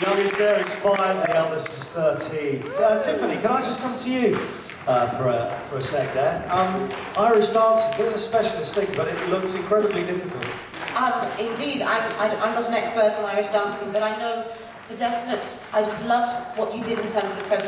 youngest there is five, the eldest is 13. Uh, Tiffany, can I just come to you uh, for, a, for a sec there? Um, Irish dancing, a bit of a specialist thing, but it looks incredibly difficult. Um, indeed, I'm, I, I'm not an expert on Irish dancing, but I know for definite, I just loved what you did in terms of the presentation.